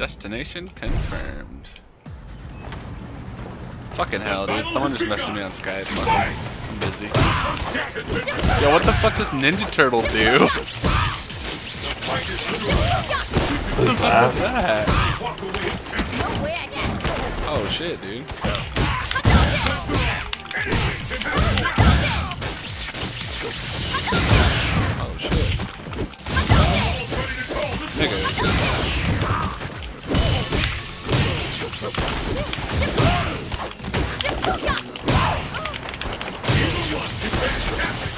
Destination confirmed. Fucking hell, dude. Someone just messaged me on Skype. I'm busy. Yo, what the fuck does Ninja Turtle do? what the fuck was that? Oh shit, dude.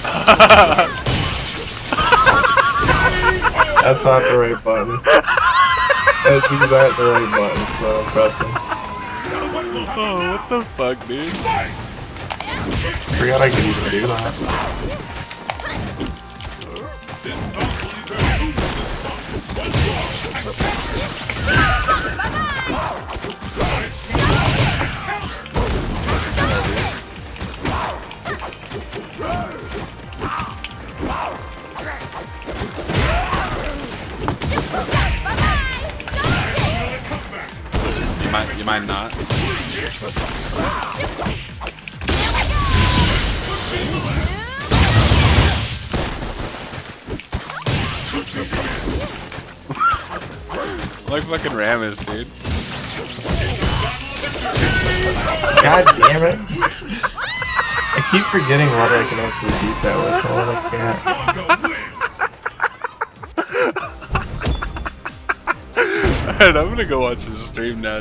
That's not the right button. That's these aren't the right buttons, so I'm pressing. Oh, what the fuck, dude? I Forgot I could even do that. Might, not. like fucking Ramus, dude. God damn it. I keep forgetting what I can actually beat that with and what I can't. Alright, I'm gonna go watch the stream now.